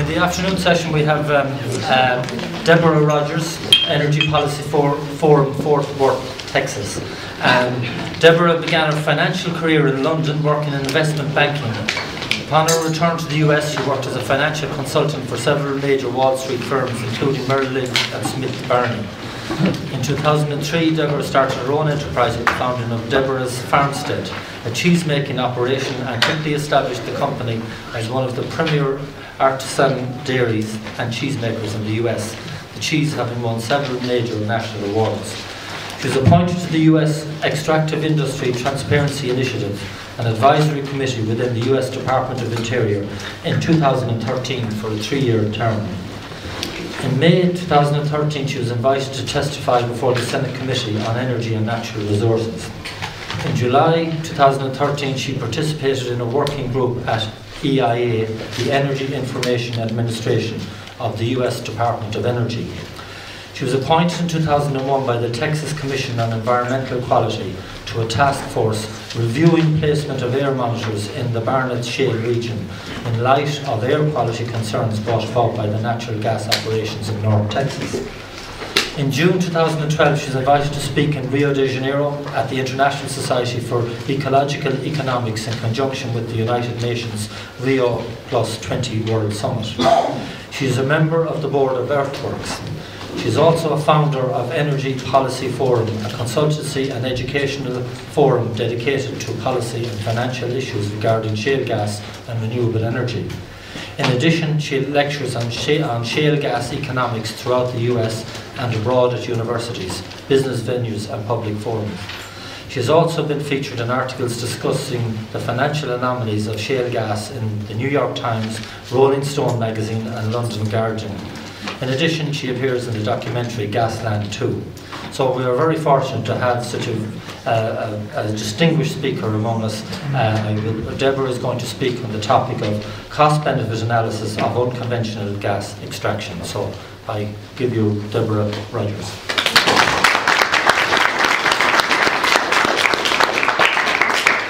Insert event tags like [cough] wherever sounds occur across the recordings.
In the afternoon session, we have um, uh, Deborah Rogers, Energy Policy for, Forum, Fort Worth, Texas. Um, Deborah began her financial career in London working in investment banking. Upon her return to the US, she worked as a financial consultant for several major Wall Street firms, including Merrill Lynch and Smith Barney. In 2003, Deborah started her own enterprise with the founding of Deborah's Farmstead, a cheese-making operation, and quickly established the company as one of the premier artisan dairies and cheesemakers in the US, the cheese having won several major national awards. She was appointed to the US Extractive Industry Transparency Initiative, an advisory committee within the US Department of Interior, in 2013 for a three-year term. In May 2013, she was invited to testify before the Senate Committee on Energy and Natural Resources. In July 2013, she participated in a working group at EIA, the Energy Information Administration of the US Department of Energy. She was appointed in 2001 by the Texas Commission on Environmental Quality to a task force reviewing placement of air monitors in the Barnett Shale region in light of air quality concerns brought about by the natural gas operations in North Texas. In June 2012, she was invited to speak in Rio de Janeiro at the International Society for Ecological Economics in conjunction with the United Nations Rio Plus 20 World Summit. She is a member of the board of Earthworks, she is also a founder of Energy Policy Forum, a consultancy and educational forum dedicated to policy and financial issues regarding shale gas and renewable energy. In addition, she lectures on shale, on shale gas economics throughout the US and abroad at universities, business venues and public forums. She has also been featured in articles discussing the financial anomalies of shale gas in the New York Times, Rolling Stone magazine and London Guardian. In addition, she appears in the documentary Gasland 2. So we are very fortunate to have such a, uh, a, a distinguished speaker among us. Uh, Deborah is going to speak on the topic of cost-benefit analysis of unconventional gas extraction. So I give you Deborah Rogers.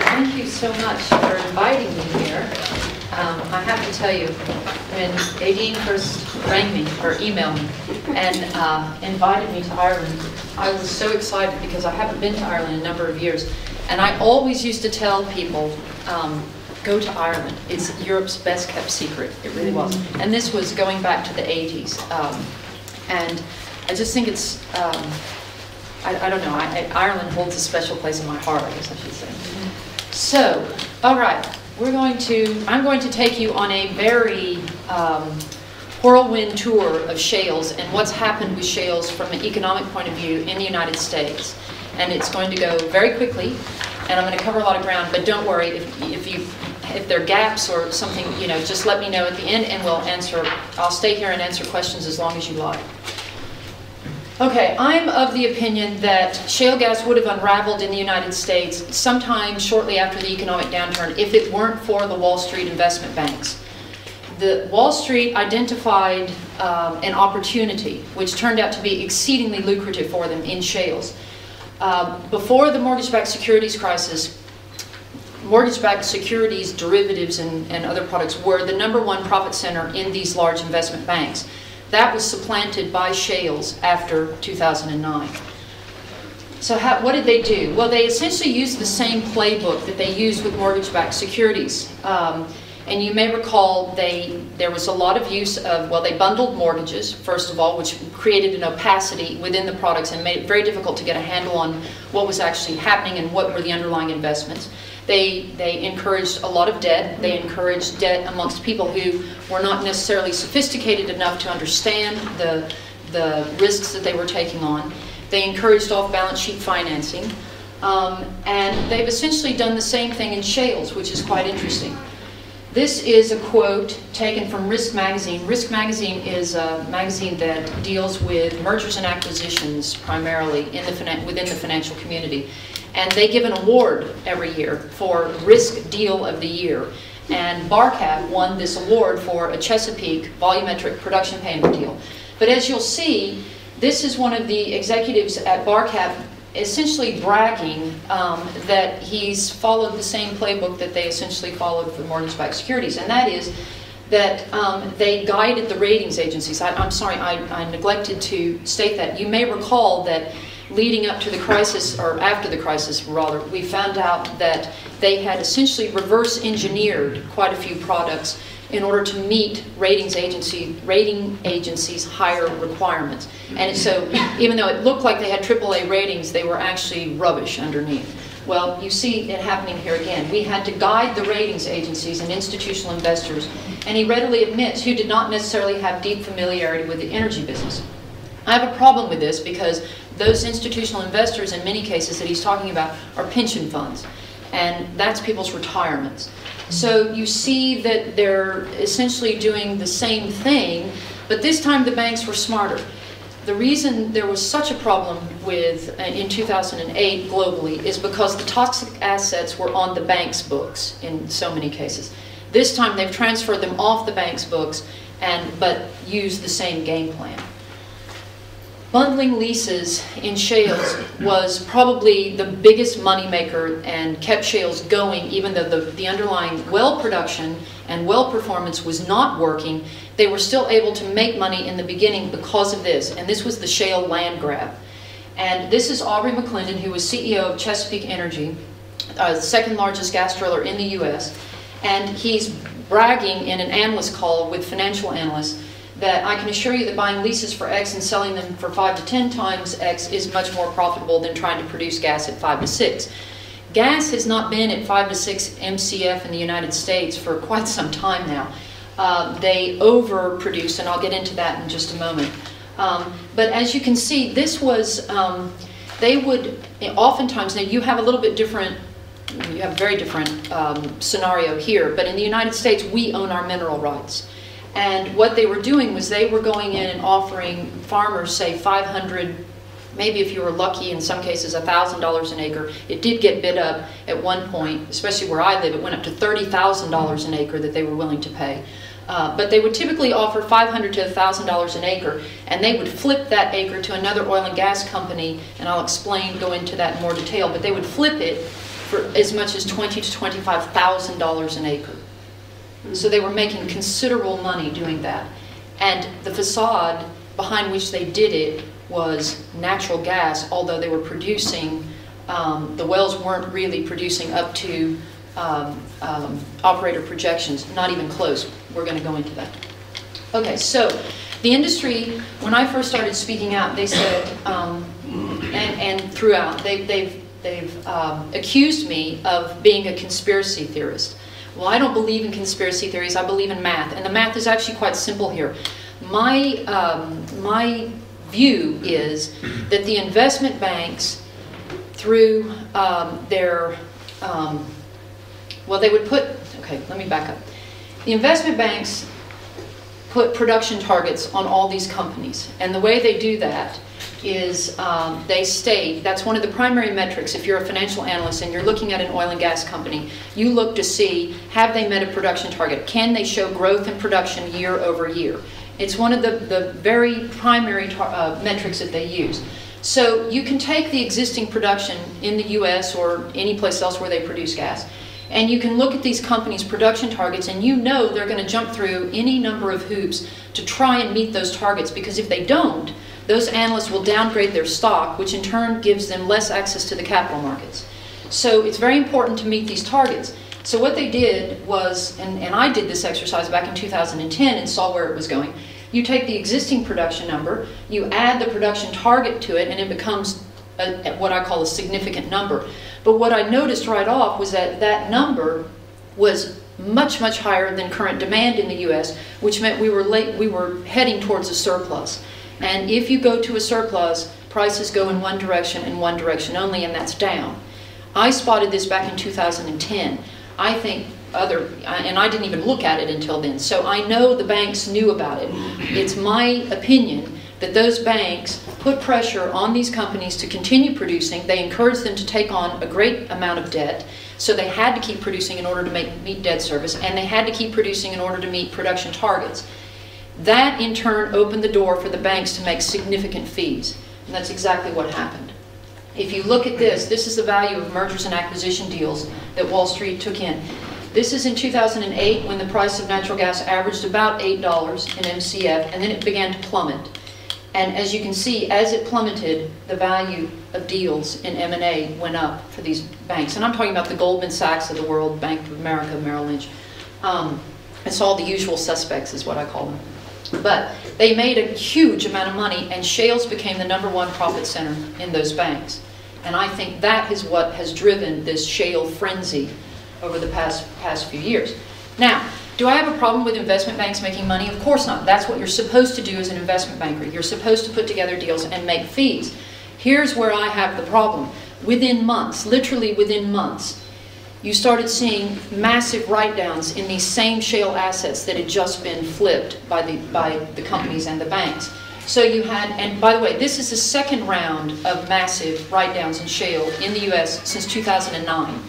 Thank you so much for inviting me here. Um, I have to tell you, when Aedín first rang me or emailed me and uh, invited me to Ireland, I was so excited because I haven't been to Ireland in a number of years. And I always used to tell people, um, go to Ireland. It's Europe's best kept secret. It really was. And this was going back to the 80s. Um, and I just think it's, um, I, I, don't know, I, Ireland holds a special place in my heart, I guess I should say. So, all right, we're going to, I'm going to take you on a very um, whirlwind tour of shales and what's happened with shales from an economic point of view in the United States. And it's going to go very quickly, and I'm going to cover a lot of ground, but don't worry, if, if, you, if there are gaps or something, you know, just let me know at the end and we'll answer, I'll stay here and answer questions as long as you like. Okay, I'm of the opinion that shale gas would have unraveled in the United States sometime shortly after the economic downturn if it weren't for the Wall Street investment banks. The Wall Street identified um, an opportunity which turned out to be exceedingly lucrative for them in shales. Uh, before the mortgage-backed securities crisis, mortgage-backed securities, derivatives, and, and other products were the number one profit center in these large investment banks. That was supplanted by shales after 2009. So how, what did they do? Well, they essentially used the same playbook that they used with mortgage-backed securities. Um, and you may recall they there was a lot of use of, well, they bundled mortgages, first of all, which created an opacity within the products and made it very difficult to get a handle on what was actually happening and what were the underlying investments. They, they encouraged a lot of debt. They encouraged debt amongst people who were not necessarily sophisticated enough to understand the, the risks that they were taking on. They encouraged off-balance sheet financing. Um, and they've essentially done the same thing in shales, which is quite interesting. This is a quote taken from Risk Magazine. Risk Magazine is a magazine that deals with mergers and acquisitions primarily in the within the financial community. And they give an award every year for Risk Deal of the Year. And BarCap won this award for a Chesapeake volumetric production payment deal. But as you'll see, this is one of the executives at BarCap essentially bragging um, that he's followed the same playbook that they essentially followed for mortgage-backed securities, and that is that um, they guided the ratings agencies. I, am sorry, I, I neglected to state that. You may recall that leading up to the crisis, or after the crisis rather, we found out that they had essentially reverse engineered quite a few products in order to meet ratings agency rating agencies higher requirements. And so even though it looked like they had AAA ratings, they were actually rubbish underneath. Well, you see it happening here again. We had to guide the ratings agencies and institutional investors, and he readily admits who did not necessarily have deep familiarity with the energy business. I have a problem with this because those institutional investors, in many cases that he's talking about, are pension funds, and that's people's retirements. So you see that they're essentially doing the same thing, but this time the banks were smarter. The reason there was such a problem with uh, in 2008 globally is because the toxic assets were on the bank's books in so many cases. This time they've transferred them off the bank's books and but used the same game plan. Bundling leases in shales was probably the biggest moneymaker and kept shales going, even though the, the underlying well production and well performance was not working. They were still able to make money in the beginning because of this, and this was the shale land grab. And this is Aubrey McClendon, who was CEO of Chesapeake Energy, uh, the second largest gas driller in the U.S., and he's bragging in an analyst call with financial analysts that I can assure you that buying leases for X and selling them for 5 to 10 times X is much more profitable than trying to produce gas at 5 to 6. Gas has not been at 5 to 6 MCF in the United States for quite some time now. Uh, they overproduce, and I'll get into that in just a moment. Um, but as you can see, this was, um, they would, oftentimes, now you have a little bit different, you have a very different um, scenario here, but in the United States, we own our mineral rights. And what they were doing was they were going in and offering farmers, say, 500, maybe if you were lucky, in some cases, $1,000 an acre. It did get bid up at one point, especially where I live, it went up to $30,000 an acre that they were willing to pay. Uh, but they would typically offer 500 to $1,000 an acre, and they would flip that acre to another oil and gas company, and I'll explain, go into that in more detail, but they would flip it for as much as 20 to $25,000 an acre. So they were making considerable money doing that. And the facade behind which they did it was natural gas, although they were producing, um, the wells weren't really producing up to um, um, operator projections, not even close. We're going to go into that. Okay, so the industry, when I first started speaking out, they said, um, and, and, throughout, they, they've, they've um, accused me of being a conspiracy theorist. Well, I don't believe in conspiracy theories. I believe in math, and the math is actually quite simple here. My um, my view is that the investment banks, through um, their um, well, they would put okay. Let me back up. The investment banks put production targets on all these companies, and the way they do that is um, they state that's one of the primary metrics if you're a financial analyst and you're looking at an oil and gas company. You look to see have they met a production target? Can they show growth in production year over year? It's one of the, the very primary uh, metrics that they use. So you can take the existing production in the us or any place else where they produce gas and you can look at these companies production targets and you know they're going to jump through any number of hoops to try and meet those targets because if they don't those analysts will downgrade their stock, which in turn gives them less access to the capital markets. So it's very important to meet these targets. So what they did was, and, and I did this exercise back in 2010 and saw where it was going. You take the existing production number, you add the production target to it, and it becomes a, what I call a significant number. But what I noticed right off was that that number was much, much higher than current demand in the U.S., which meant we were late, we were heading towards a surplus. And if you go to a surplus, prices go in one direction and one direction only, and that's down. I spotted this back in 2010. I think other, and I didn't even look at it until then, so I know the banks knew about it. It's my opinion that those banks put pressure on these companies to continue producing. They encouraged them to take on a great amount of debt, so they had to keep producing in order to make, meet debt service, and they had to keep producing in order to meet production targets. That in turn opened the door for the banks to make significant fees. And that's exactly what happened. If you look at this, this is the value of mergers and acquisition deals that Wall Street took in. This is in 2008 when the price of natural gas averaged about $8 in MCF and then it began to plummet. And as you can see, as it plummeted, the value of deals in M&A went up for these banks. And I'm talking about the Goldman Sachs of the world, Bank of America, Merrill Lynch. Um, it's all the usual suspects is what I call them. But they made a huge amount of money and shales became the number one profit center in those banks. And I think that is what has driven this shale frenzy over the past, past few years. Now, do I have a problem with investment banks making money? Of course not. That's what you're supposed to do as an investment banker. You're supposed to put together deals and make fees. Here's where I have the problem. Within months, literally within months, you started seeing massive write-downs in these same shale assets that had just been flipped by the, by the companies and the banks. So you had, and by the way, this is the second round of massive write-downs in shale in the U.S. since 2009.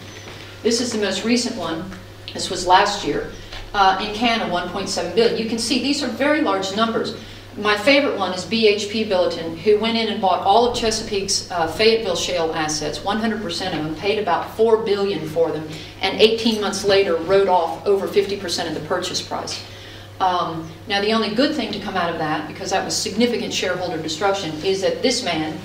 This is the most recent one. This was last year. Uh, in Canada, 1.7 billion. You can see these are very large numbers. My favorite one is BHP Billiton, who went in and bought all of Chesapeake's uh, Fayetteville shale assets, 100% of them, paid about 4 billion for them, and 18 months later wrote off over 50% of the purchase price. Um, now, the only good thing to come out of that, because that was significant shareholder destruction, is that this man,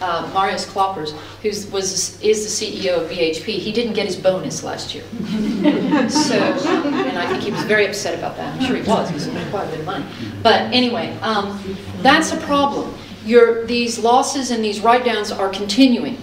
uh, Marius Kloppers, who was is the CEO of BHP, he didn't get his bonus last year. [laughs] so, and I think he was very upset about that. I'm sure he was. He was quite a bit of money. But anyway, um, that's a problem. Your, these losses and these write-downs are continuing.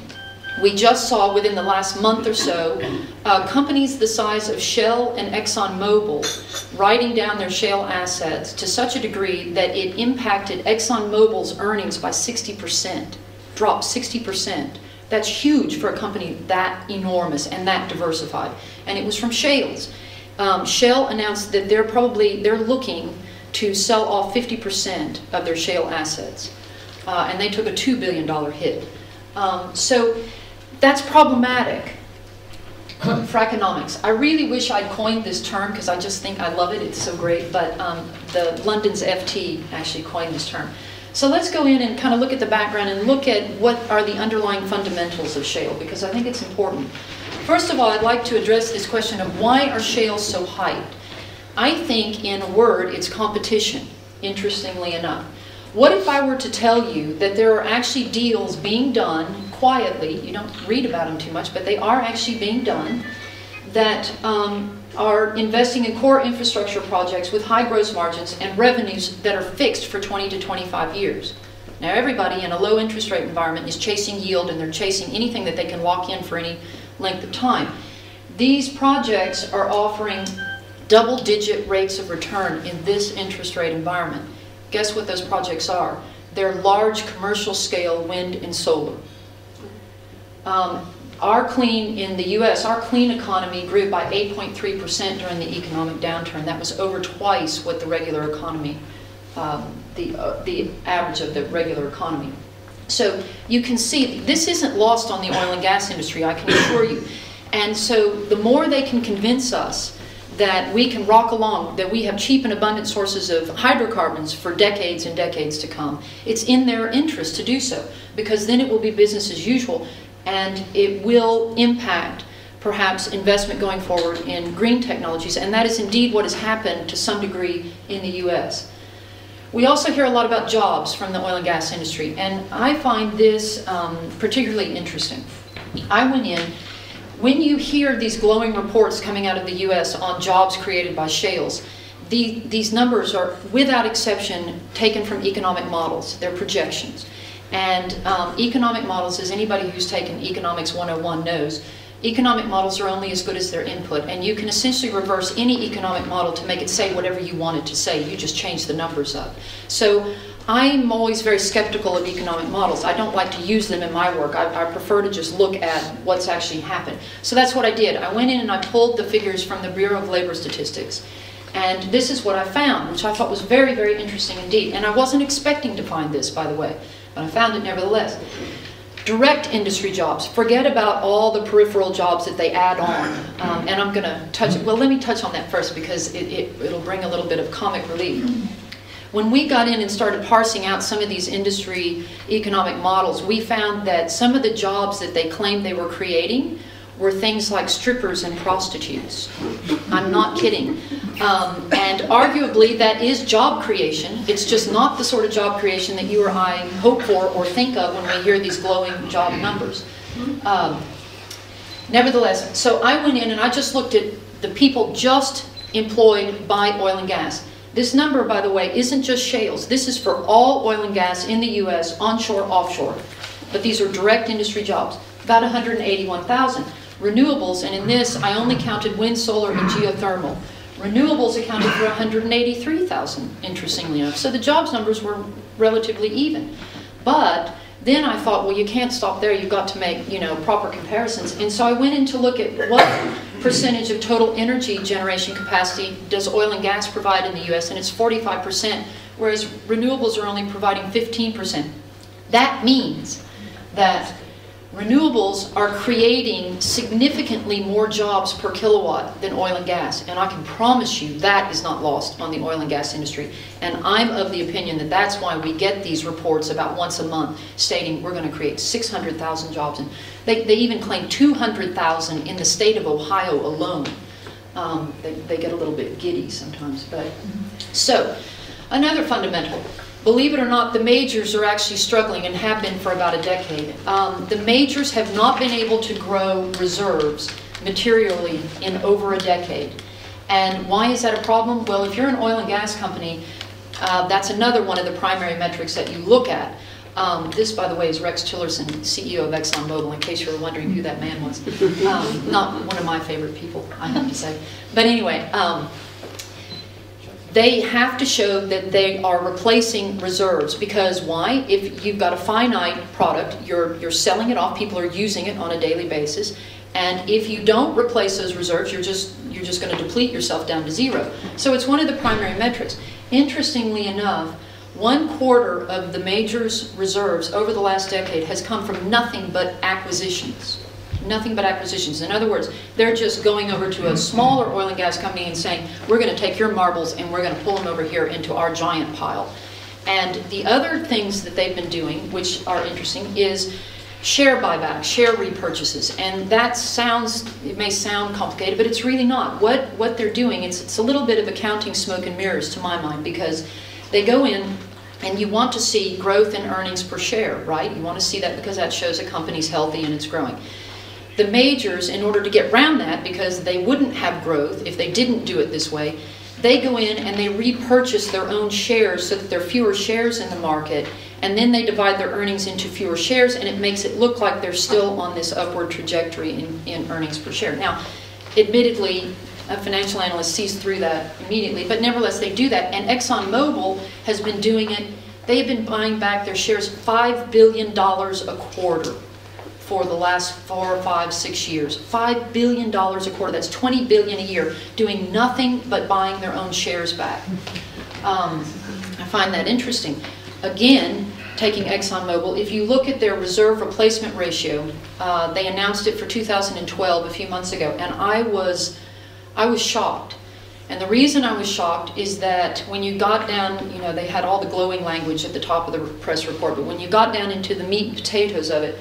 We just saw within the last month or so uh, companies the size of Shell and ExxonMobil writing down their shale assets to such a degree that it impacted ExxonMobil's earnings by 60 percent dropped 60%. That's huge for a company that enormous and that diversified. And it was from shales. Um, Shell announced that they're probably, they're looking to sell off 50% of their shale assets. Uh, and they took a $2 billion hit. Um, so that's problematic for economics. I really wish I'd coined this term because I just think I love it. It's so great. But um, the London's FT actually coined this term. So let's go in and kind of look at the background and look at what are the underlying fundamentals of shale, because I think it's important. First of all, I'd like to address this question of why are shales so hyped? I think, in a word, it's competition, interestingly enough. What if I were to tell you that there are actually deals being done quietly, you don't read about them too much, but they are actually being done, that um, are investing in core infrastructure projects with high gross margins and revenues that are fixed for 20 to 25 years. Now everybody in a low interest rate environment is chasing yield and they're chasing anything that they can lock in for any length of time. These projects are offering double digit rates of return in this interest rate environment. Guess what those projects are? They're large commercial scale wind and solar. Um, our clean, in the US, our clean economy grew by 8.3% during the economic downturn. That was over twice what the regular economy, um, the, uh, the average of the regular economy. So you can see, this isn't lost on the oil and gas industry, I can assure you. And so the more they can convince us that we can rock along, that we have cheap and abundant sources of hydrocarbons for decades and decades to come, it's in their interest to do so because then it will be business as usual and it will impact perhaps investment going forward in green technologies, and that is indeed what has happened to some degree in the U.S. We also hear a lot about jobs from the oil and gas industry, and I find this um, particularly interesting. I went in, when you hear these glowing reports coming out of the U.S. on jobs created by shales, the, these numbers are, without exception, taken from economic models, they're projections. And um, economic models, as anybody who's taken Economics 101 knows, economic models are only as good as their input. And you can essentially reverse any economic model to make it say whatever you want it to say. You just change the numbers up. So I'm always very skeptical of economic models. I don't like to use them in my work. I, I, prefer to just look at what's actually happened. So that's what I did. I went in and I pulled the figures from the Bureau of Labor Statistics. And this is what I found, which I thought was very, very interesting indeed. And I wasn't expecting to find this, by the way but I found it nevertheless. Direct industry jobs. Forget about all the peripheral jobs that they add on. Um, and I'm going to touch, well, let me touch on that first because it, it, it'll bring a little bit of comic relief. When we got in and started parsing out some of these industry economic models, we found that some of the jobs that they claimed they were creating were things like strippers and prostitutes. I'm not kidding. Um, and arguably, that is job creation. It's just not the sort of job creation that you or I hope for or think of when we hear these glowing job numbers. Um, nevertheless, so I went in and I just looked at the people just employed by oil and gas. This number, by the way, isn't just shales. This is for all oil and gas in the U.S., onshore, offshore. But these are direct industry jobs, about 181,000. Renewables, and in this I only counted wind, solar, and geothermal. Renewables accounted for 183,000, interestingly enough. So the jobs numbers were relatively even. But then I thought, well, you can't stop there. You've got to make, you know, proper comparisons. And so I went in to look at what percentage of total energy generation capacity does oil and gas provide in the U.S., and it's 45%, whereas renewables are only providing 15%. That means that renewables are creating significantly more jobs per kilowatt than oil and gas. And I can promise you that is not lost on the oil and gas industry. And I'm of the opinion that that's why we get these reports about once a month stating we're going to create 600,000 jobs. And they, they even claim 200,000 in the state of Ohio alone. Um, they, they get a little bit giddy sometimes. But So, another fundamental Believe it or not, the majors are actually struggling and have been for about a decade. Um, the majors have not been able to grow reserves materially in over a decade. And why is that a problem? Well, if you're an oil and gas company, uh, that's another one of the primary metrics that you look at. Um, this, by the way, is Rex Tillerson, CEO of ExxonMobil, in case you were wondering who that man was. Um, not one of my favorite people, I have to say. But anyway, um, they have to show that they are replacing reserves because why? If you've got a finite product, you're, you're selling it off, people are using it on a daily basis, and if you don't replace those reserves, you're just, you're just going to deplete yourself down to zero. So it's one of the primary metrics. Interestingly enough, one quarter of the majors' reserves over the last decade has come from nothing but acquisitions nothing but acquisitions. In other words, they're just going over to a smaller oil and gas company and saying, we're going to take your marbles and we're going to pull them over here into our giant pile. And the other things that they've been doing, which are interesting, is share buybacks, share repurchases. And that sounds, it may sound complicated, but it's really not. What, what they're doing, it's, it's a little bit of accounting smoke and mirrors to my mind because they go in and you want to see growth in earnings per share, right? You want to see that because that shows a company's healthy and it's growing the majors, in order to get around that, because they wouldn't have growth if they didn't do it this way, they go in and they repurchase their own shares so that there are fewer shares in the market, and then they divide their earnings into fewer shares, and it makes it look like they're still on this upward trajectory in, in earnings per share. Now, admittedly, a financial analyst sees through that immediately, but nevertheless, they do that, and ExxonMobil has been doing it. They have been buying back their shares $5 billion a quarter for the last four, five, six years. $5 billion a quarter, that's 20 billion a year, doing nothing but buying their own shares back. Um, I find that interesting. Again, taking ExxonMobil, if you look at their reserve replacement ratio, uh, they announced it for 2012 a few months ago, and I was, I was shocked. And the reason I was shocked is that when you got down, you know, they had all the glowing language at the top of the press report, but when you got down into the meat and potatoes of it,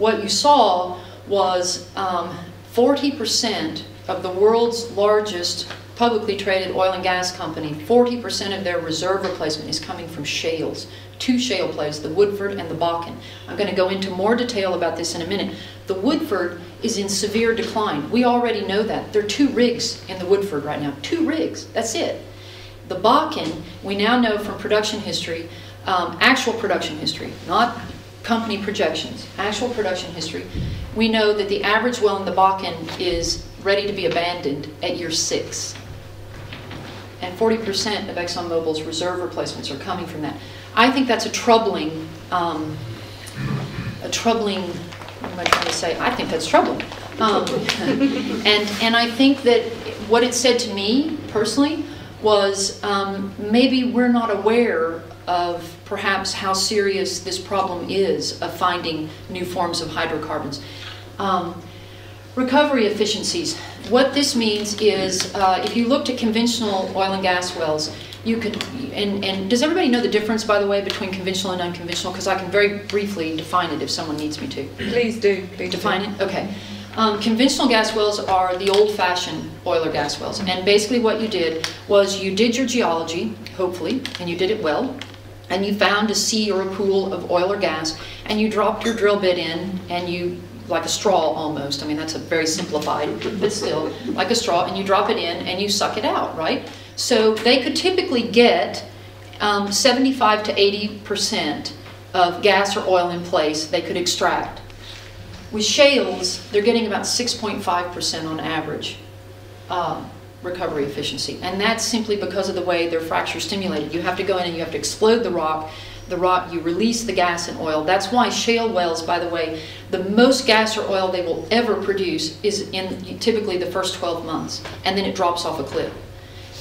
what you saw was 40% um, of the world's largest publicly traded oil and gas company, 40% of their reserve replacement is coming from shales. Two shale plays, the Woodford and the Bakken. I'm going to go into more detail about this in a minute. The Woodford is in severe decline. We already know that. There are two rigs in the Woodford right now. Two rigs. That's it. The Bakken, we now know from production history, um, actual production history, not company projections, actual production history, we know that the average well in the Bakken is ready to be abandoned at year six. And 40% of ExxonMobil's reserve replacements are coming from that. I think that's a troubling, um, a troubling, what am I trying to say? I think that's troubling. Um, [laughs] and, and I think that what it said to me personally was um, maybe we're not aware of perhaps how serious this problem is of finding new forms of hydrocarbons. Um, recovery efficiencies. What this means is uh, if you looked at conventional oil and gas wells, you could, and, and does everybody know the difference, by the way, between conventional and unconventional? Because I can very briefly define it if someone needs me to. Please do. Please define do. it? Okay. Um, conventional gas wells are the old-fashioned oil or gas wells. And basically what you did was you did your geology, hopefully, and you did it well, and you found a sea or a pool of oil or gas, and you dropped your drill bit in, and you, like a straw almost, I mean, that's a very simplified, but still, like a straw, and you drop it in, and you suck it out, right? So they could typically get um, 75 to 80% of gas or oil in place they could extract. With shales, they're getting about 6.5% on average uh, recovery efficiency. And that's simply because of the way they're fracture stimulated. You have to go in and you have to explode the rock. The rock, you release the gas and oil. That's why shale wells, by the way, the most gas or oil they will ever produce is in typically the first 12 months. And then it drops off a cliff.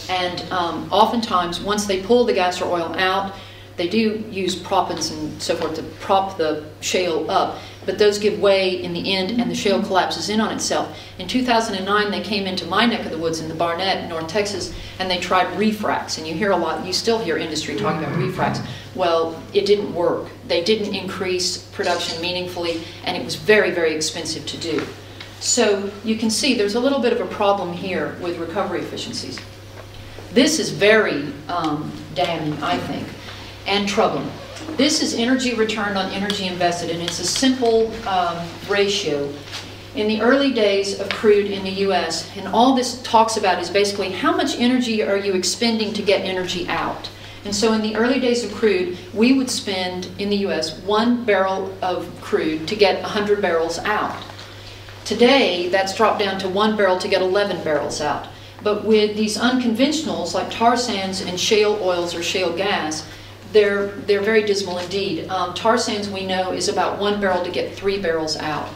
And um, oftentimes, once they pull the gas or oil out, they do use proppants and so forth to prop the shale up, but those give way in the end and the shale collapses in on itself. In 2009, they came into my neck of the woods in the Barnett, North Texas, and they tried refracs. And you hear a lot, you still hear industry talking about refracs. Well, it didn't work. They didn't increase production meaningfully, and it was very, very expensive to do. So you can see there's a little bit of a problem here with recovery efficiencies. This is very um, damning, I think and troubling. This is energy return on energy invested, and it's a simple um, ratio. In the early days of crude in the US, and all this talks about is basically how much energy are you expending to get energy out? And so in the early days of crude, we would spend in the US one barrel of crude to get 100 barrels out. Today, that's dropped down to one barrel to get 11 barrels out. But with these unconventionals like tar sands and shale oils or shale gas, they're, they're very dismal indeed. Um, tar sands, we know, is about one barrel to get three barrels out.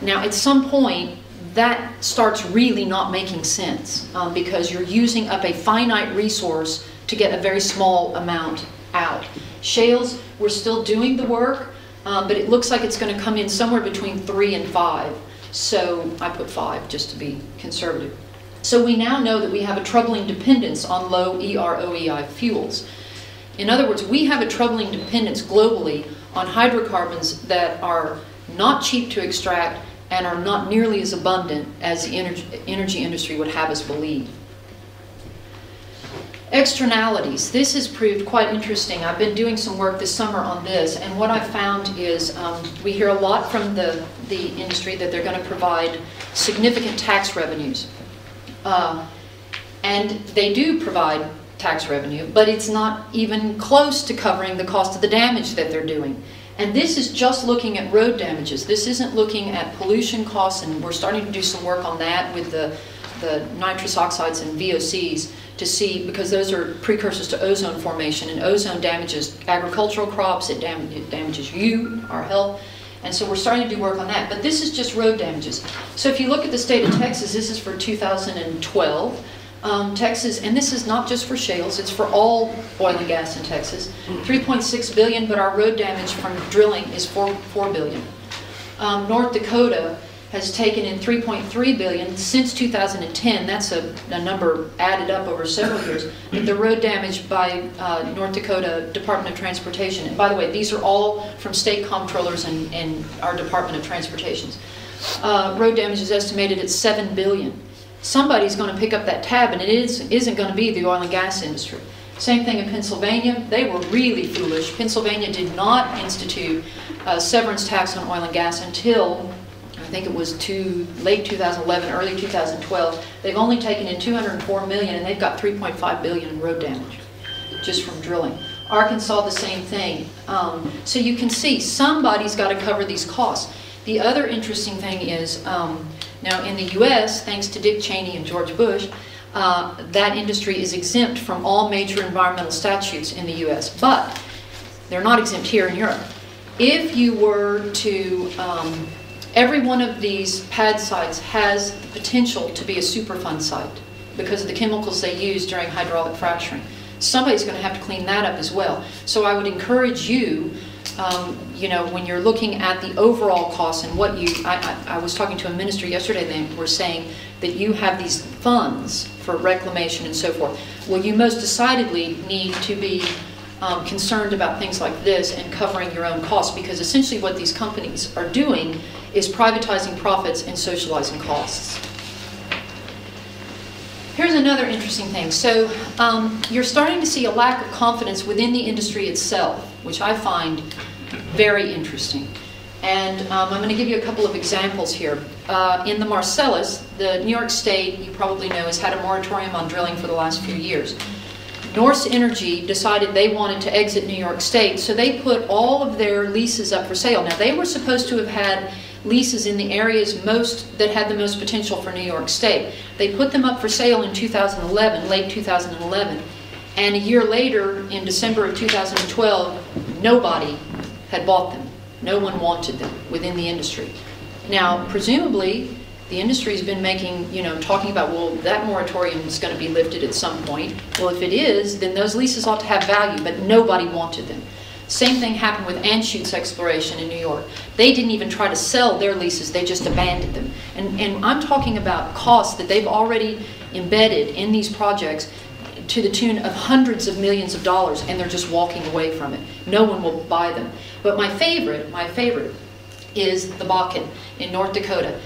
Now, at some point, that starts really not making sense um, because you're using up a finite resource to get a very small amount out. Shales, we're still doing the work, um, but it looks like it's going to come in somewhere between three and five. So I put five just to be conservative. So we now know that we have a troubling dependence on low EROEI fuels. In other words, we have a troubling dependence globally on hydrocarbons that are not cheap to extract and are not nearly as abundant as the energy, industry would have us believe. Externalities. This has proved quite interesting. I've been doing some work this summer on this, and what I found is um, we hear a lot from the, the industry that they're going to provide significant tax revenues. Uh, and they do provide tax revenue, but it's not even close to covering the cost of the damage that they're doing. And this is just looking at road damages. This isn't looking at pollution costs, and we're starting to do some work on that with the, the nitrous oxides and VOCs to see, because those are precursors to ozone formation, and ozone damages agricultural crops, it, dam it damages you, our health. And so we're starting to do work on that. But this is just road damages. So if you look at the state of Texas, this is for 2012 um, Texas, and this is not just for shales, it's for all oil and gas in Texas, 3.6 billion, but our road damage from drilling is 4, 4 billion. Um, North Dakota has taken in 3.3 billion since 2010. That's a, a, number added up over several years. The road damage by uh, North Dakota Department of Transportation. And by the way, these are all from state comptrollers and, and our Department of Transportations. Uh, road damage is estimated at 7 billion somebody's going to pick up that tab and it is, isn't going to be the oil and gas industry. Same thing in Pennsylvania. They were really foolish. Pennsylvania did not institute a severance tax on oil and gas until I think it was to late 2011, early 2012. They've only taken in 204 million and they've got 3.5 billion in road damage just from drilling. Arkansas, the same thing. Um, so you can see somebody's got to cover these costs. The other interesting thing is um, now, in the U.S., thanks to Dick Cheney and George Bush, uh, that industry is exempt from all major environmental statutes in the U.S., but they're not exempt here in Europe. If you were to, um, every one of these pad sites has the potential to be a Superfund site because of the chemicals they use during hydraulic fracturing. Somebody's going to have to clean that up as well. So I would encourage you um, you know, when you're looking at the overall costs and what you, I, I, I, was talking to a minister yesterday, they were saying that you have these funds for reclamation and so forth. Well, you most decidedly need to be um, concerned about things like this and covering your own costs because essentially what these companies are doing is privatizing profits and socializing costs. Here's another interesting thing. So um, you're starting to see a lack of confidence within the industry itself, which I find very interesting. And um, I'm going to give you a couple of examples here. Uh, in the Marcellus, the New York State, you probably know, has had a moratorium on drilling for the last few years. Norse Energy decided they wanted to exit New York State, so they put all of their leases up for sale. Now, they were supposed to have had leases in the areas most that had the most potential for New York State. They put them up for sale in 2011, late 2011, and a year later, in December of 2012, nobody had bought them. No one wanted them within the industry. Now, presumably, the industry's been making, you know, talking about, well, that moratorium is going to be lifted at some point. Well, if it is, then those leases ought to have value, but nobody wanted them. Same thing happened with Anschutz Exploration in New York. They didn't even try to sell their leases, they just abandoned them. And, and I'm talking about costs that they've already embedded in these projects to the tune of hundreds of millions of dollars, and they're just walking away from it. No one will buy them. But my favorite, my favorite, is the Bakken in North Dakota.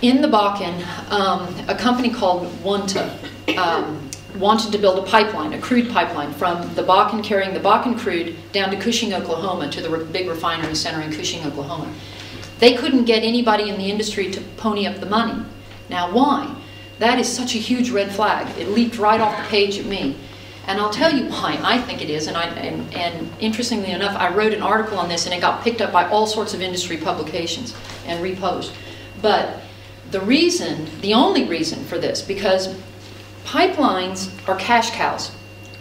In the Bakken, um, a company called ONEOK um, wanted to build a pipeline, a crude pipeline, from the Bakken, carrying the Bakken crude down to Cushing, Oklahoma, to the re big refinery center in Cushing, Oklahoma. They couldn't get anybody in the industry to pony up the money. Now, why? That is such a huge red flag. It leaped right off the page at me. And I'll tell you why I think it is. And, I, and, and interestingly enough, I wrote an article on this and it got picked up by all sorts of industry publications and reposed. But the reason, the only reason for this, because Pipelines are cash cows.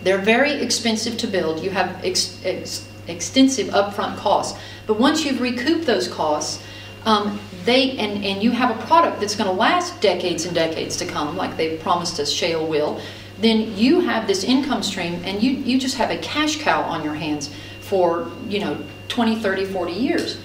They're very expensive to build. You have ex ex extensive upfront costs. But once you've recouped those costs, um, they and, and you have a product that's going to last decades and decades to come, like they've promised us shale will, then you have this income stream and you, you just have a cash cow on your hands for, you know, 20, 30, 40 years.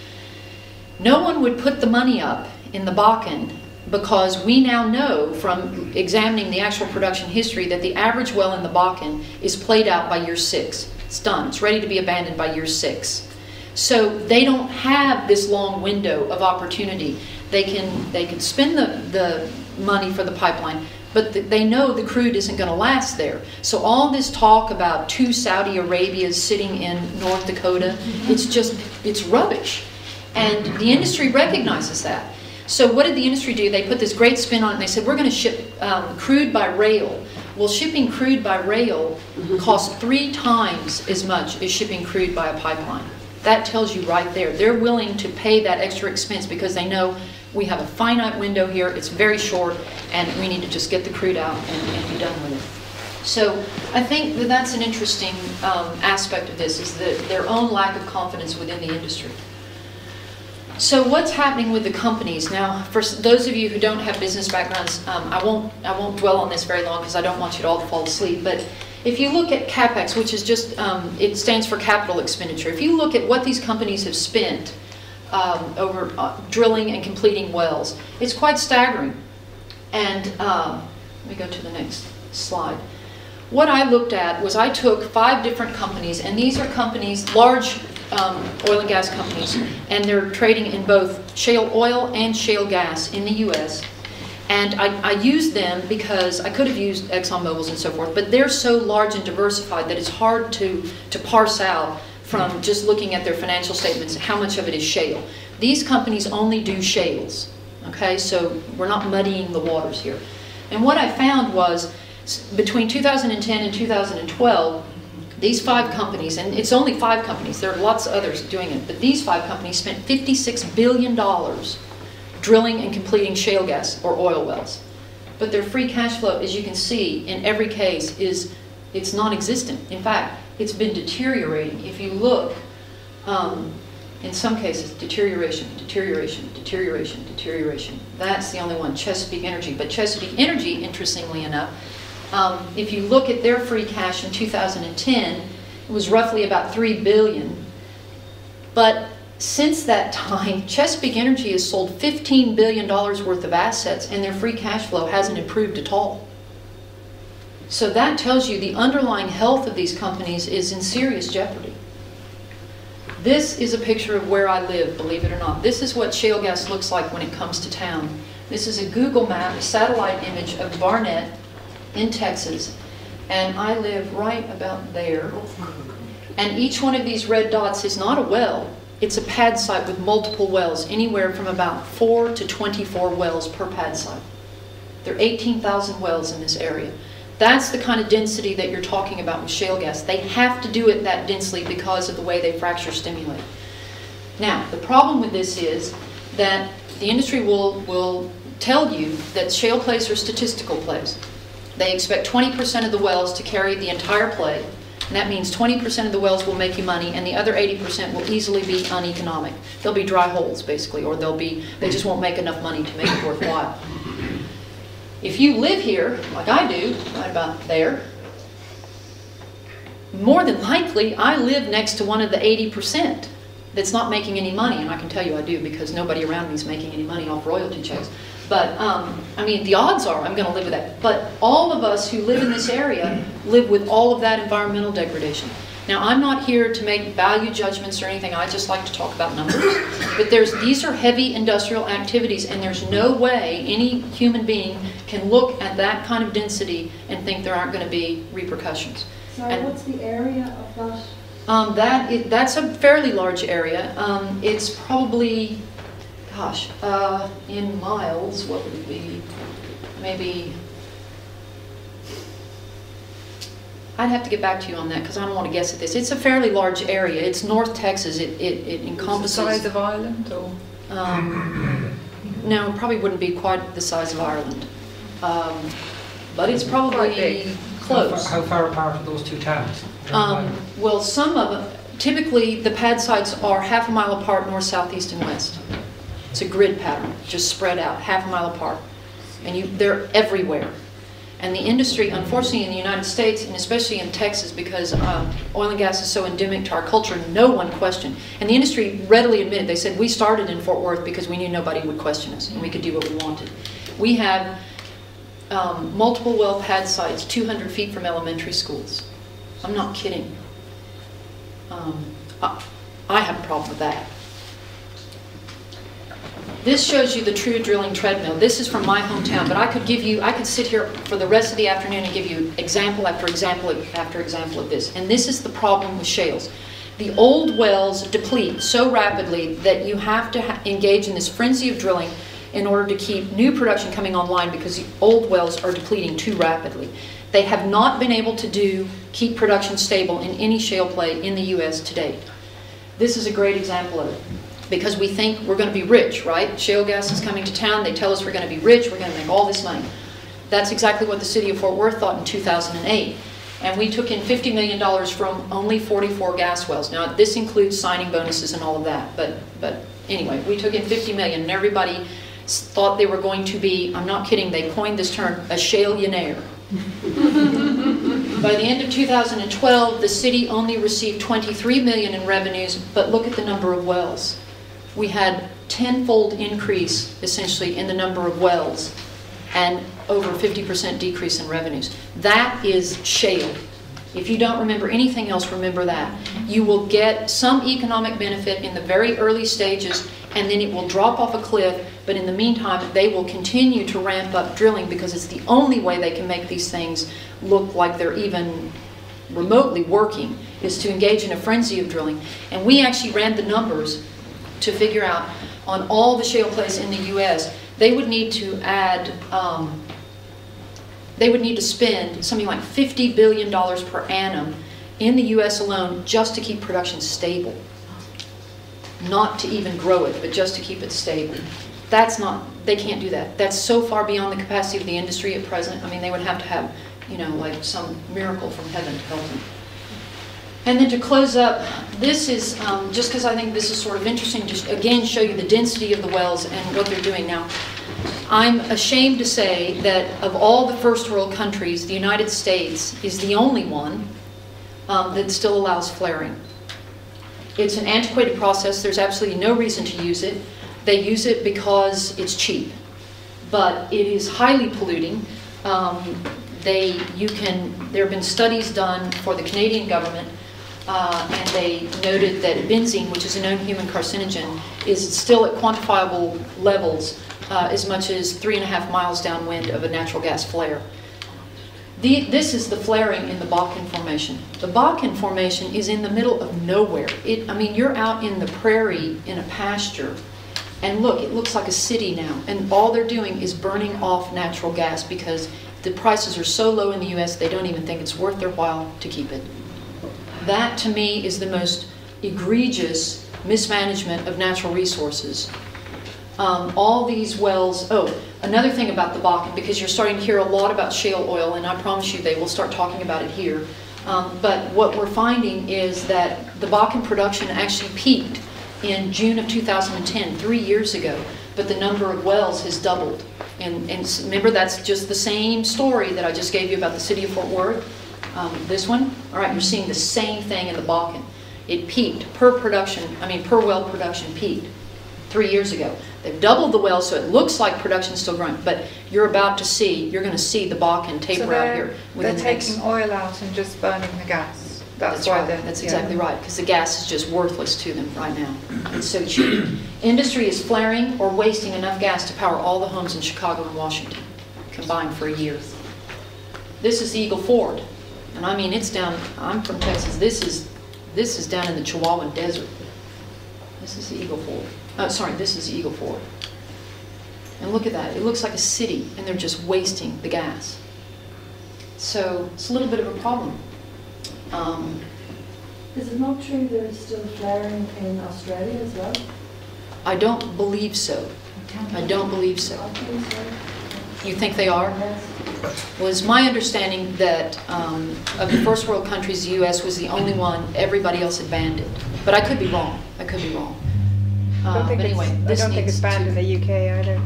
No one would put the money up in the Bakken because we now know from examining the actual production history that the average well in the Bakken is played out by year six. It's done. It's ready to be abandoned by year six. So they don't have this long window of opportunity. They can they can spend the, the money for the pipeline, but th they know the crude isn't going to last there. So all this talk about two Saudi Arabias sitting in North Dakota, it's just it's rubbish. And the industry recognizes that. So what did the industry do? They put this great spin on it and they said, we're going to ship um, crude by rail. Well, shipping crude by rail mm-hmm. costs three times as much as shipping crude by a pipeline. That tells you right there. They're willing to pay that extra expense because they know we have a finite window here, it's very short, and we need to just get the crude out and, and be done with it. So I think that that's an interesting um, aspect of this, is the, their own lack of confidence within the industry. So what's happening with the companies now? For those of you who don't have business backgrounds, um, I won't I won't dwell on this very long because I don't want you to all fall asleep. But if you look at capex, which is just um, it stands for capital expenditure. If you look at what these companies have spent um, over uh, drilling and completing wells, it's quite staggering. And um, let me go to the next slide. What I looked at was I took five different companies, and these are companies, large um, oil and gas companies, and they're trading in both shale oil and shale gas in the U.S. And I, I used them because I could have used ExxonMobil's and so forth, but they're so large and diversified that it's hard to, to parse out from mm-hmm. just looking at their financial statements how much of it is shale. These companies only do shales, okay? So we're not muddying the waters here. And what I found was between 2010 and 2012, these five companies, and it's only five companies, there are lots of others doing it, but these five companies spent $56 billion drilling and completing shale gas or oil wells. But their free cash flow, as you can see, in every case is, it's non-existent. In fact, it's been deteriorating. If you look, um, in some cases, deterioration, deterioration, deterioration, deterioration. That's the only one, Chesapeake Energy. But Chesapeake Energy, interestingly enough, um, if you look at their free cash in 2010, it was roughly about 3 billion. But since that time, Chesapeake Energy has sold $15 billion worth of assets and their free cash flow hasn't improved at all. So that tells you the underlying health of these companies is in serious jeopardy. This is a picture of where I live, believe it or not. This is what shale gas looks like when it comes to town. This is a Google map, a satellite image of Barnett in Texas, and I live right about there. And each one of these red dots is not a well, it's a pad site with multiple wells, anywhere from about 4 to 24 wells per pad site. There are 18,000 wells in this area. That's the kind of density that you're talking about with shale gas. They have to do it that densely because of the way they fracture stimulate. Now, the problem with this is that the industry will, will tell you that shale plays are statistical plays. They expect 20% of the wells to carry the entire play, and that means 20% of the wells will make you money, and the other 80% will easily be uneconomic. They'll be dry holes, basically, or they'll be, they just won't make enough money to make it worthwhile. If you live here, like I do, right about there, more than likely, I live next to one of the 80% that's not making any money, and I can tell you I do because nobody around me is making any money off royalty checks. But, um, I mean, the odds are I'm going to live with that. But all of us who live in this area live with all of that environmental degradation. Now, I'm not here to make value judgments or anything. I just like to talk about numbers. But there's, these are heavy industrial activities, and there's no way any human being can look at that kind of density and think there aren't going to be repercussions. Sorry, And- what's the area of that? Um, that, i- that's a fairly large area. Um, it's probably, gosh, uh, in miles, what would it be? Maybe, I'd have to get back to you on that because I don't want to guess at this. It's a fairly large area. It's North Texas. It, it, it encompasses. The encompasses. size of Ireland or? Um, no, it probably wouldn't be quite the size of Ireland. Um, but it's probably close. How far, how far apart are those two towns? Um, well, some of them, typically, the pad sites are half a mile apart, north, south, east, and west. It's a grid pattern, just spread out, half a mile apart. And you, they're everywhere. And the industry, unfortunately, in the United States, and especially in Texas, because um, oil and gas is so endemic to our culture, no one questioned. And the industry readily admitted, they said, we started in Fort Worth because we knew nobody would question us, and we could do what we wanted. We have um, multiple well pad sites 200 feet from elementary schools. I'm not kidding. Um, I, I have a problem with that. This shows you the true drilling treadmill. This is from my hometown, but I could give you, I could sit here for the rest of the afternoon and give you example after example after example of this. And this is the problem with shales. The old wells deplete so rapidly that you have to ha- engage in this frenzy of drilling in order to keep new production coming online because the old wells are depleting too rapidly. They have not been able to do keep production stable in any shale play in the U.S. to date. This is a great example of it because we think we're going to be rich, right? Shale gas is coming to town. They tell us we're going to be rich. We're going to make all this money. That's exactly what the city of Fort Worth thought in 2008. And we took in $50 million from only 44 gas wells. Now, this includes signing bonuses and all of that. But, but anyway, we took in 50 million and everybody thought they were going to be, I'm not kidding, they coined this term, a shaleionaire. By the end of 2012, the city only received 23 million in revenues, but look at the number of wells. We had tenfold increase essentially in the number of wells and over 50% decrease in revenues. That is shale. If you don't remember anything else, remember that. You will get some economic benefit in the very early stages and then it will drop off a cliff, but in the meantime, they will continue to ramp up drilling because it's the only way they can make these things look like they're even remotely working is to engage in a frenzy of drilling. And we actually ran the numbers to figure out on all the shale plays in the U.S., they would need to add, um, they would need to spend something like $50 billion per annum in the U.S. alone just to keep production stable. Not to even grow it, but just to keep it stable. That's not, they can't do that. That's so far beyond the capacity of the industry at present. I mean, they would have to have, you know, like some miracle from heaven to help them. And then to close up, this is, um, just because I think this is sort of interesting, just again show you the density of the wells and what they're doing now. I'm ashamed to say that of all the first world countries, the United States is the only one um, that still allows flaring. It's an antiquated process, there's absolutely no reason to use it. They use it because it's cheap, but it is highly polluting. Um, They, you can, there have been studies done for the Canadian government, uh, and they noted that benzene, which is a known human carcinogen, is still at quantifiable levels uh, as much as three and a half miles downwind of a natural gas flare. The, this is the flaring in the Bakken Formation. The Bakken Formation is in the middle of nowhere. It, I mean, you're out in the prairie in a pasture, and look, it looks like a city now. And all they're doing is burning off natural gas because the prices are so low in the U.S. they don't even think it's worth their while to keep it. That, to me, is the most egregious mismanagement of natural resources um, all these wells, oh, another thing about the Bakken, because you're starting to hear a lot about shale oil, and I promise you they will start talking about it here. Um, but what we're finding is that the Bakken production actually peaked in June of 2010, three years ago, but the number of wells has doubled. And, and remember, that's just the same story that I just gave you about the city of Fort Worth. Um, this one, all right, you're seeing the same thing in the Bakken. It peaked per production, I mean, per well production peaked three years ago. They've doubled the well, so it looks like production's still growing, but you're about to see, you're gonna see the Bakken So taper out they're, here they're within the taking oil out and just burning the gas. That's That's why right, that's yeah. exactly right, because the gas is just worthless to them right now. It's so [clears throat] cheap. Industry is flaring or wasting enough gas to power all the homes in Chicago and Washington combined for a year. This is Eagle Ford, and I mean, it's down, I'm from Texas, this is, this is down in the Chihuahuan Desert. This is Eagle Ford. Oh, sorry, this is Eagle Ford. And look at that, it looks like a city, and they're just wasting the gas. So it's a little bit of a problem. Um, Is it not true there's still flaring in Australia as well? I don't believe so. I don't believe so. I think so. You think they are? Yes. Well, it's my understanding that um, of the first world countries, the U.S. was the only one, everybody else had banned it. But I could be wrong, I could be wrong. I Uh, don't think But it's, anyway, I don't think it's banned in the UK either.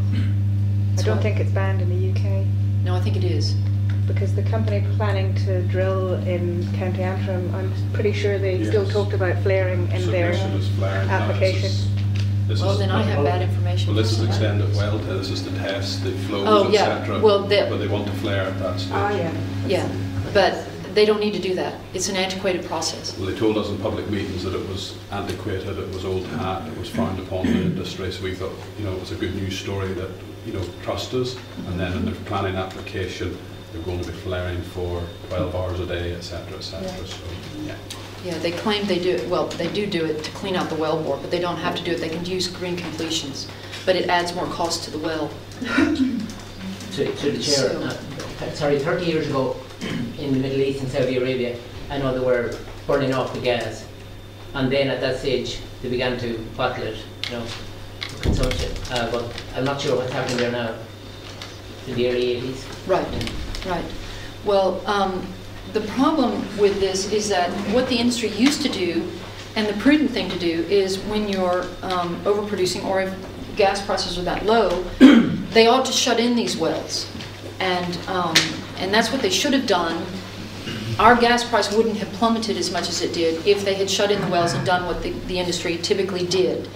I don't what? think it's banned in the UK No, I think it is. because the company planning to drill in County Antrim, I'm pretty sure they still talked about flaring in their Submission is flaring. Now, this application. Is- this Well, is- then I have bad information. Well, this is extended well, to- this is to test the Oh, flows, yeah. et cetera. Well, the- But they want to flare at that stage. Ah, yeah. Yeah, but they don't need to do that. It's an antiquated process. Well, they told us in public meetings that it was antiquated, it was old hat, it was frowned upon in the industry, so we thought, you know, it was a good news story that, you know, trust us. And then in the planning application, they're going to be flaring for 12 hours a day, et cetera, et cetera, Yeah. so, yeah. Yeah, they claim they do, well, they do do it to clean out the well bore, but they don't have to do it. They can use green completions, but it adds more cost to the well. [laughs] To, to the chair, So- uh, sorry, 30 years ago [clears throat] in the Middle East and Saudi Arabia, I know they were burning off the gas. And then at that stage, they began to bottle it, you know, for consumption. Uh, but I'm not sure what's happening there now in the early 80s. Right, right. Well, um, the problem with this is that what the industry used to do, and the prudent thing to do, is when you're um, overproducing or if gas prices are that low, [clears throat] they ought to shut in these wells. And, um, and that's what they should have done. Our gas price wouldn't have plummeted as much as it did if they had shut in the wells and done what the, the industry typically did.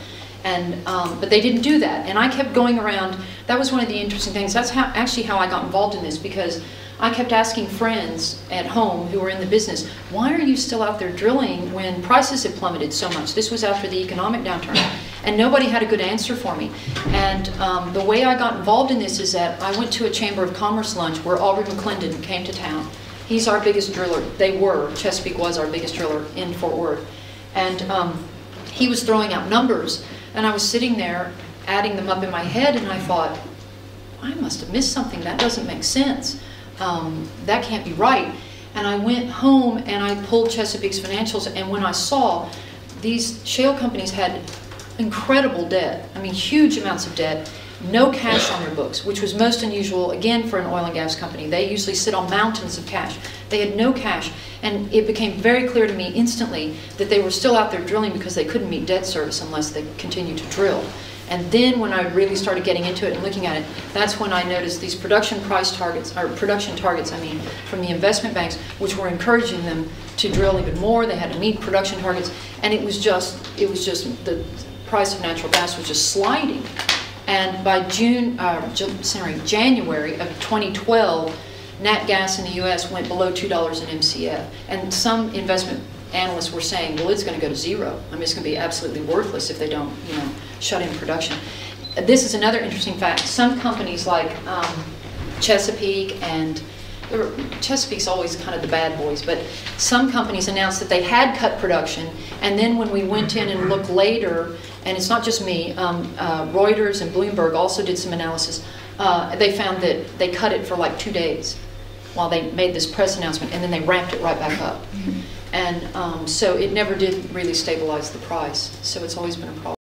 And, um, but they didn't do that. And I kept going around, that was one of the interesting things. That's how, actually how I got involved in this because I kept asking friends at home who were in the business, why are you still out there drilling when prices have plummeted so much? This was after the economic downturn. And nobody had a good answer for me. And um, the way I got involved in this is that I went to a Chamber of Commerce lunch where Aubrey McClendon came to town. He's our biggest driller. They were. Chesapeake was our biggest driller in Fort Worth. And um, he was throwing out numbers. And I was sitting there adding them up in my head, and I thought, I must have missed something. That doesn't make sense. Um, that can't be right. And I went home and I pulled Chesapeake's financials, and when I saw these shale companies had incredible debt, I mean, huge amounts of debt, no cash on their books, which was most unusual, again, for an oil and gas company. They usually sit on mountains of cash. They had no cash, and it became very clear to me instantly that they were still out there drilling because they couldn't meet debt service unless they continued to drill. And then when I really started getting into it and looking at it, that's when I noticed these production price targets, or production targets, I mean, from the investment banks, which were encouraging them to drill even more. They had to meet production targets, and it was just, it was just, the price of natural gas was just sliding. And by June, uh, sorry, January of 2012, nat gas in the US went below $2 an MCF. And some investment analysts were saying, well, it's going to go to zero. I mean, it's going to be absolutely worthless if they don't, you know, shut in production. This is another interesting fact. Some companies like um, Chesapeake and Chesapeake's always kind of the bad boys, but some companies announced that they had cut production, and then when we went in and looked later, and it's not just me, um, uh, Reuters and Bloomberg also did some analysis, uh, they found that they cut it for like two days while they made this press announcement, and then they ramped it right back up. And um, so it never did really stabilize the price, so it's always been a problem.